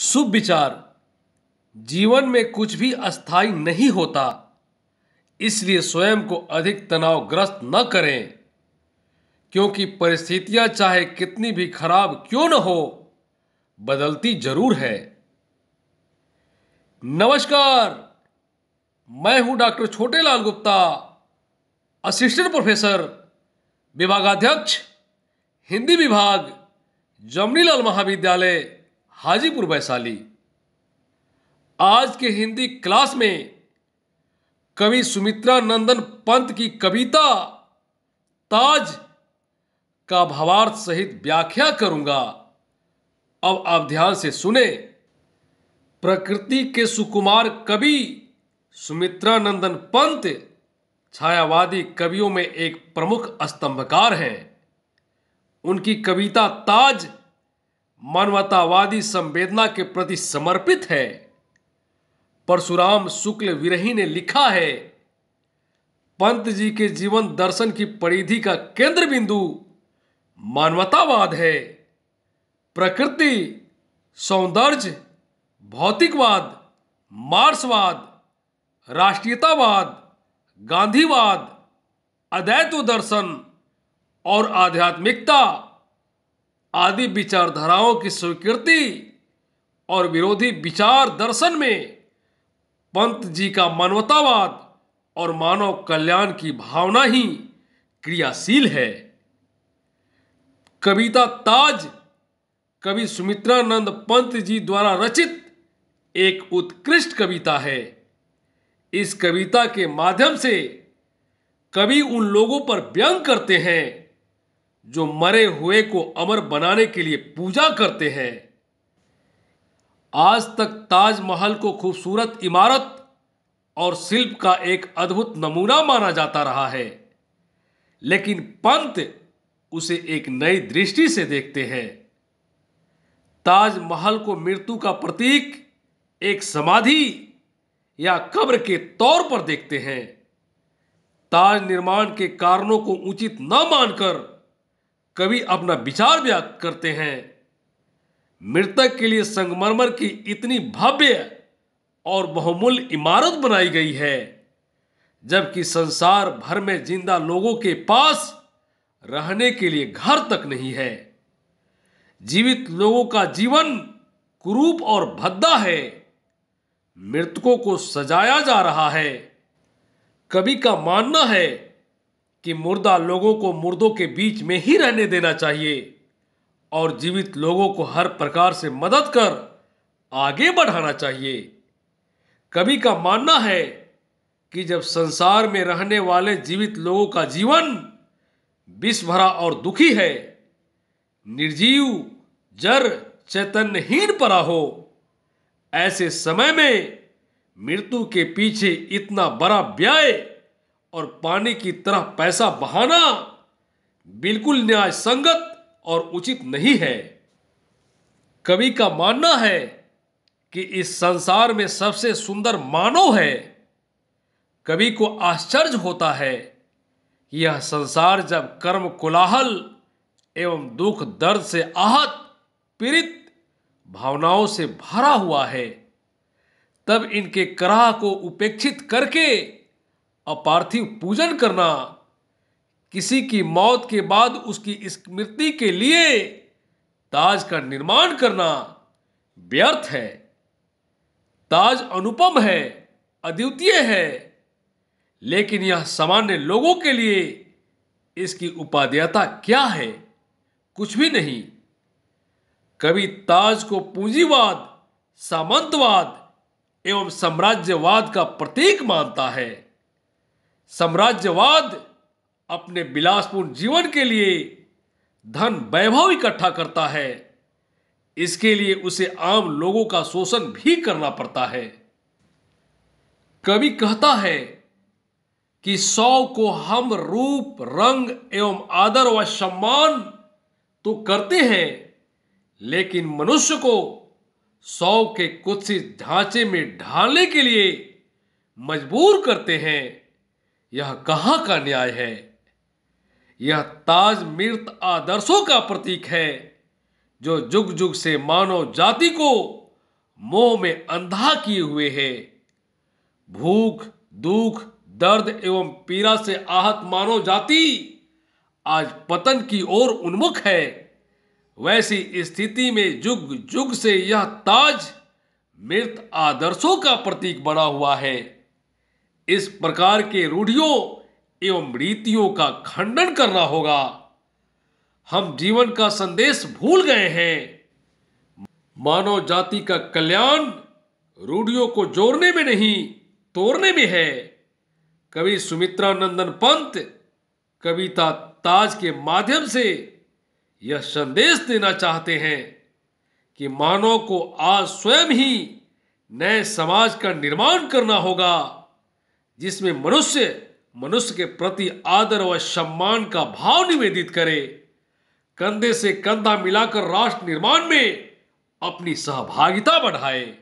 शुभ विचार जीवन में कुछ भी अस्थायी नहीं होता, इसलिए स्वयं को अधिक तनावग्रस्त न करें, क्योंकि परिस्थितियाँ चाहे कितनी भी खराब क्यों न हो, बदलती ज़रूर है। नमस्कार, मैं हूँ doctor Chhotelal Gupta, assistant professor, विभागाध्यक्ष, हिंदी विभाग, जमनीलाल महाविद्यालय। हाजीपुर वैशाली। आज के हिंदी क्लास में कवि सुमित्रा नंदन पंत की कविता ताज का भावार्थ सहित व्याख्या करूँगा। अब आप ध्यान से सुने। प्रकृति के सुकुमार कवि सुमित्रा नंदन पंत छायावादी कवियों में एक प्रमुख स्तंभकार हैं। उनकी कविता ताज मानवतावादी संवेदना के प्रति समर्पित है। परशुराम शुक्ल विरही ने लिखा है, पंत जी के जीवन दर्शन की परिधि का केंद्र बिंदु मानवतावाद है। प्रकृति, सौंदर्य, भौतिकवाद मार्क्सवाद राष्ट्रीयतावाद, गांधीवाद अदैत्व दर्शन और आध्यात्मिकता आदि विचारधाराओं की स्वीकृति और विरोधी विचार दर्शन में पंत जी का मानवतावाद और मानव कल्याण की भावना ही क्रियाशील है। कविता ताज, कवि सुमित्रानंद पंत जी द्वारा रचित एक उत्कृष्ट कविता है। इस कविता के माध्यम से कवि उन लोगों पर व्यंग करते हैं जो मरे हुए को अमर बनाने के लिए पूजा करते हैं। आज तक ताजमहल को खूबसूरत इमारत और शिल्प का एक अद्भुत नमूना माना जाता रहा है। लेकिन पंत उसे एक नई दृष्टि से देखते हैं। ताजमहल को मृत्यु का प्रतीक एक समाधि या कब्र के तौर पर देखते हैं। ताज निर्माण के कारणों को उचित न मानकर कवि अपना विचार व्यक्त करते हैं। मृतक के लिए संगमरमर की इतनी भव्य और बहुमूल्य इमारत बनाई गई है, जबकि संसार भर में ज़िंदा लोगों के पास रहने के लिए घर तक नहीं है। जीवित लोगों का जीवन कुरूप और भद्दा है। मृतकों को सजाया जा रहा है। कवि का मानना है कि मुर्दा लोगों को मुर्दों के बीच में ही रहने देना चाहिए और जीवित लोगों को हर प्रकार से मदद कर आगे बढ़ाना चाहिए। कवि का मानना है कि जब संसार में रहने वाले जीवित लोगों का जीवन विष भरा और दुखी है, निर्जीव, जर, चैतन्यहीन परा हो, ऐसे समय में मृत्यु के पीछे इतना बड़ा व्यय और पानी की तरह पैसा बहाना बिल्कुल न्याय संगत और उचित नहीं है। कवि का मानना है कि इस संसार में सबसे सुंदर मानव है। कवि को आश्चर्य होता है यह संसार जब कर्म कोलाहल एवं दुख दर्द से आहत, पीड़ित भावनाओं से भरा हुआ है, तब इनके कराह को उपेक्षित करके अपार्थिव पूजन करना। किसी की मौत के बाद उसकी स्मृति के लिए ताज का निर्माण करना व्यर्थ है। ताज अनुपम है, अद्वितीय है, लेकिन यह सामान्य लोगों के लिए इसकी उपादेयता क्या है? कुछ भी नहीं। कवि ताज को पूंजीवाद, सामंतवाद एवं साम्राज्यवाद का प्रतीक मानता है। साम्राज्यवाद अपने विलासपूर्ण जीवन के लिए धन वैभव इकट्ठा करता है। इसके लिए उसे आम लोगों का शोषण भी करना पड़ता है। कवि कहता है कि सौ को हम रूप, रंग एवं आदर व सम्मान तो करते हैं, लेकिन मनुष्य को सौ के कुत्सित ढांचे में ढालने के लिए मजबूर करते हैं। यह कहाँ का न्याय है? यह ताज मृत आदर्शों का प्रतीक है, जो जुग जुग से मानव जाति को मोह में अंधा किए हुए है। भूख, दुख, दर्द एवं पीड़ा से आहत मानव जाति आज पतन की ओर उन्मुख है। वैसी स्थिति में जुग जुग से यह ताज मृत आदर्शों का प्रतीक बना हुआ है। इस प्रकार के रूढ़ियों एवं रीतियों का खंडन करना होगा। हम जीवन का संदेश भूल गए हैं। मानव जाति का कल्याण रूढ़ियों को जोड़ने में नहीं, तोड़ने में है। कवि सुमित्रा नंदन पंत कविता ताज के माध्यम से यह संदेश देना चाहते हैं कि मानव को आज स्वयं ही नए समाज का निर्माण करना होगा। जिसमें मनुष्य मनुष्य के प्रति आदर व सम्मान का भाव निवेदित करे, कंधे से कंधा मिलाकर राष्ट्र निर्माण में अपनी सहभागिता बढ़ाए।